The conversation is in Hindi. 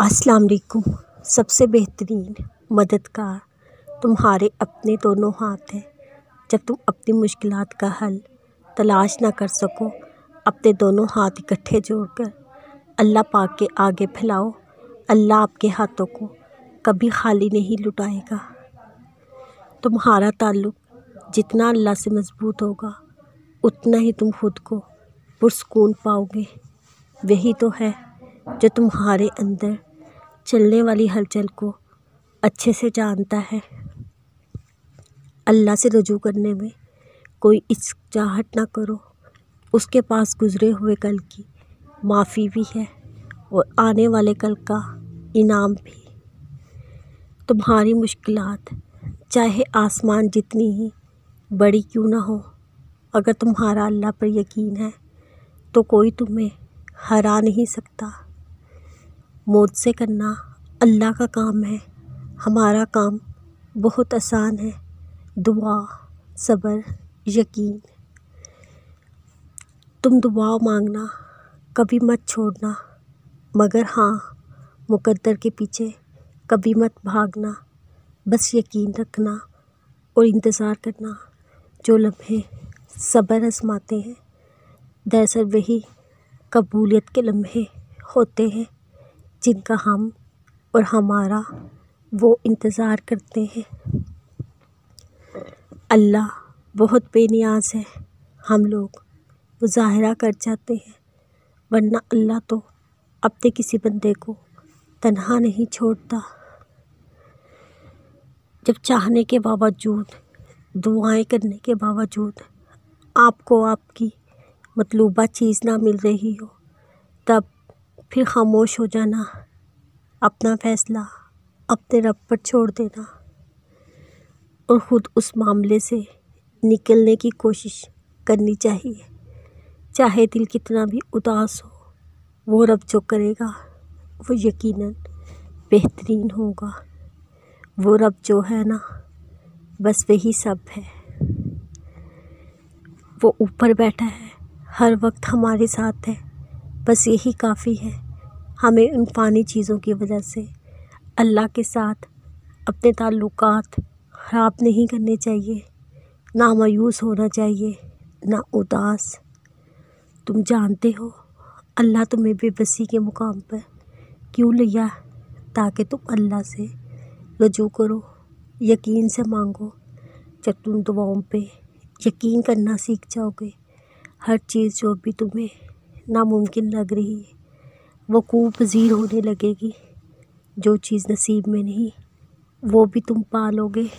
अस्सलाम वालेकुम सबसे बेहतरीन मददगार तुम्हारे अपने दोनों हाथ हैं। जब तुम अपनी मुश्किलात का हल तलाश ना कर सको, अपने दोनों हाथ इकट्ठे जोड़कर अल्लाह पाक के आगे फैलाओ। अल्लाह आपके हाथों को कभी खाली नहीं लुटाएगा। तुम्हारा ताल्लुक़ जितना अल्लाह से मज़बूत होगा, उतना ही तुम खुद को पुरस्कून पाओगे। वही तो है जो तुम्हारे अंदर चलने वाली हलचल को अच्छे से जानता है। अल्लाह से रजू करने में कोई इच्छाहट ना करो। उसके पास गुज़रे हुए कल की माफ़ी भी है और आने वाले कल का इनाम भी। तुम्हारी मुश्किलात, चाहे आसमान जितनी ही बड़ी क्यों ना हो, अगर तुम्हारा अल्लाह पर यकीन है तो कोई तुम्हें हरा नहीं सकता। मौत से करना अल्लाह का काम है। हमारा काम बहुत आसान है। दुआ, सब्र, यकीन। तुम दुआ मांगना कभी मत छोड़ना, मगर हाँ मुकद्दर के पीछे कभी मत भागना। बस यकीन रखना और इंतज़ार करना। जो लम्हे सब्र आजमाते हैं, दरअसल वही कबूलियत के लम्हे होते हैं। जिनका हम और हमारा वो इंतज़ार करते हैं। अल्लाह बहुत बेनियाज है, हम लोग मुजाहरा कर जाते हैं, वरना अल्लाह तो अपने किसी बंदे को तन्हा नहीं छोड़ता। जब चाहने के बावजूद, दुआएँ करने के बावजूद आपको आपकी मतलूबा चीज़ ना मिल रही हो, तब फिर खामोश हो जाना। अपना फ़ैसला अपने रब पर छोड़ देना। और ख़ुद उस मामले से निकलने की कोशिश करनी चाहिए। चाहे दिल कितना भी उदास हो, वो रब जो करेगा, वो यकीनन बेहतरीन होगा। वो रब जो है ना, बस वही सब है। वो ऊपर बैठा है, हर वक्त हमारे साथ है। बस यही काफ़ी है। हमें उन फ़ानी चीज़ों की वजह से अल्लाह के साथ अपने ताल्लुकात ख़राब नहीं करने चाहिए, ना मायूस होना चाहिए, ना उदास। तुम जानते हो, अल्लाह तुम्हें बेबसी के मुकाम पर क्यों लिया? ताकि तुम अल्लाह से रजू करो, यकीन से मांगो। जब तुम दुआओं पे यकीन करना सीख जाओगे, हर चीज़ जो भी तुम्हें नामुमकिन लग रही है। वकूफ़ पज़ीर होने लगेगी। जो चीज़ नसीब में नहीं, वो भी तुम पालोगे।